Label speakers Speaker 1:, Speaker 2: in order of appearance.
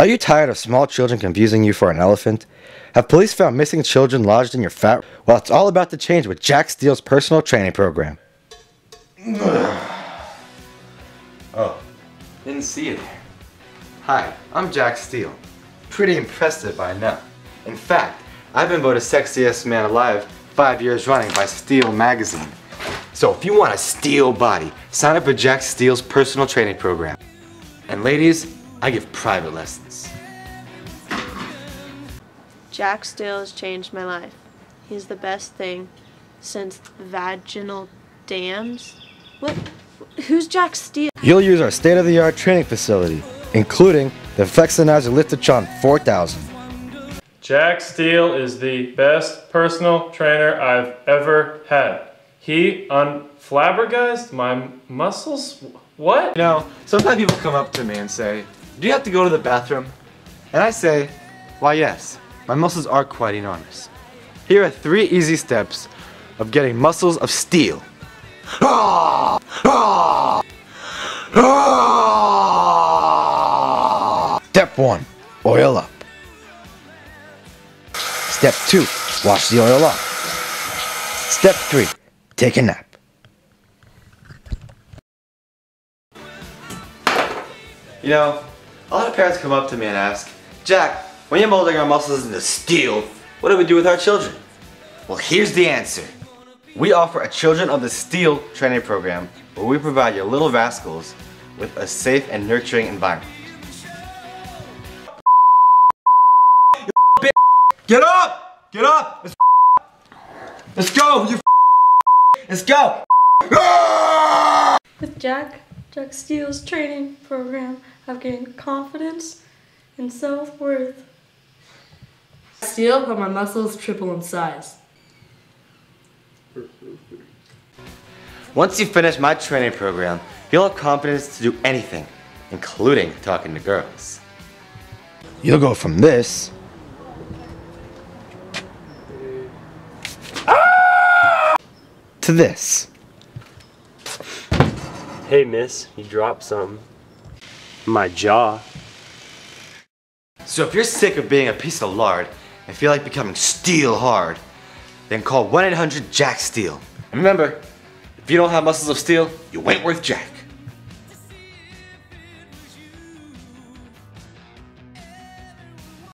Speaker 1: Are you tired of small children confusing you for an elephant? Have police found missing children lodged in your fat? Well, it's all about to change with Jack Steele's personal training program. oh, didn't see you there. Hi, I'm Jack Steele. Pretty impressive by now. In fact, I've been voted sexiest man alive five years running by Steel magazine. So if you want a steel body, sign up for Jack Steele's personal training program. And ladies, I give private lessons.
Speaker 2: Jack Steele has changed my life. He's the best thing since vaginal dams. What? Who's Jack Steele?
Speaker 1: You'll use our state-of-the-art training facility, including the Flexonizer Liftotron 4000.
Speaker 3: Jack Steele is the best personal trainer I've ever had. He unflabbergasted my muscles? What?
Speaker 1: You know, sometimes people come up to me and say, do you have to go to the bathroom? And I say, why yes, my muscles are quite enormous. Here are three easy steps of getting muscles of steel. Step one, oil up. Step two, wash the oil off. Step three, take a nap. You know, a lot of parents come up to me and ask, Jack, when you're molding our muscles into steel, what do we do with our children? Well, here's the answer. We offer a Children of the Steel training program where we provide your little rascals with a safe and nurturing environment. Get up! Get up! Let's, Let's go! You Let's go!
Speaker 4: With Jack, Jack Steele's training program, I've gained confidence and self-worth.
Speaker 5: Steele but my muscles triple in size.
Speaker 1: Once you finish my training program, you'll have confidence to do anything, including talking to girls. You'll go from this to this.
Speaker 6: Hey, miss, you dropped something. My jaw.
Speaker 1: So if you're sick of being a piece of lard and feel like becoming steel hard, then call 1-800-JACK-STEEL. And remember, if you don't have muscles of steel, you ain't worth jack.